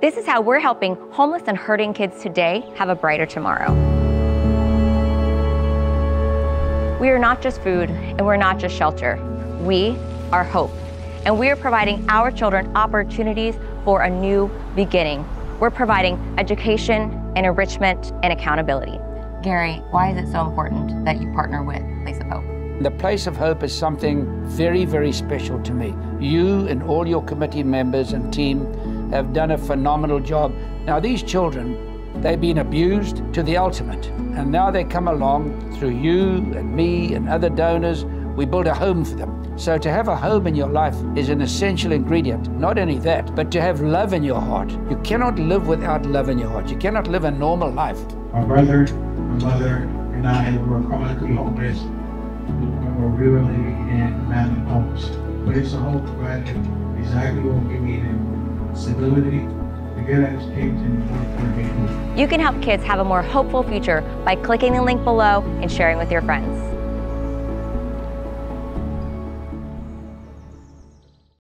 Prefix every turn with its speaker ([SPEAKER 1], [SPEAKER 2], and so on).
[SPEAKER 1] This is how we're helping homeless and hurting kids today have a brighter tomorrow. We are not just food and we're not just shelter. We are hope. And we are providing our children opportunities for a new beginning. We're providing education and enrichment and accountability. Gary, why is it so important that you partner with Place of Hope?
[SPEAKER 2] The Place of Hope is something very, very special to me. You and all your committee members and team have done a phenomenal job. Now, these children, they've been abused to the ultimate, and now they come along through you and me and other donors. We build a home for them. So, to have a home in your life is an essential ingredient. Not only that, but to have love in your heart. You cannot live without love in your heart. You cannot live a normal life.
[SPEAKER 3] My brother, my mother, and I were chronically homeless. We were really in mountain homes. But it's a hope provided exactly what we needed stability, education, and
[SPEAKER 1] You can help kids have a more hopeful future by clicking the link below and sharing with your friends.